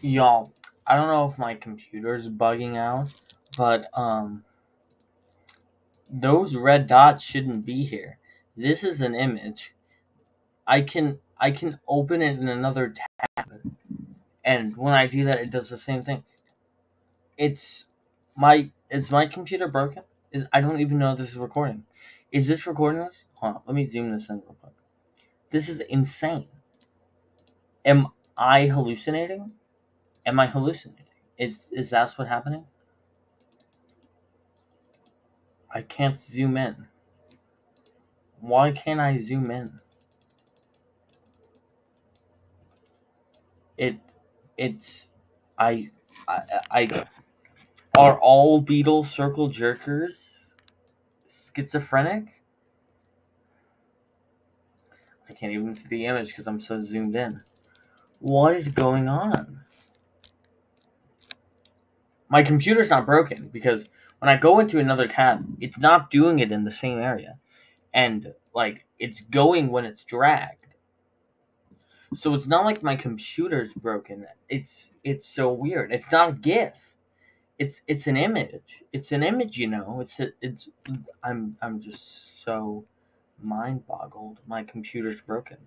Y'all, I don't know if my computer's bugging out, but um those red dots shouldn't be here. This is an image. I can I can open it in another tab. And when I do that it does the same thing. It's my is my computer broken? Is, I don't even know if this is recording. Is this recording this? Hold on, let me zoom this in real quick. This is insane. Am I hallucinating? Am I hallucinating? Is is that what's happening? I can't zoom in. Why can't I zoom in? It it's I I, I are all Beatle circle jerkers schizophrenic? I can't even see the image because I'm so zoomed in. What is going on? My computer's not broken because when I go into another tab, it's not doing it in the same area. And like it's going when it's dragged. So it's not like my computer's broken. It's it's so weird. It's not a GIF. It's it's an image. It's an image, you know. It's it's I'm I'm just so mind boggled. My computer's broken.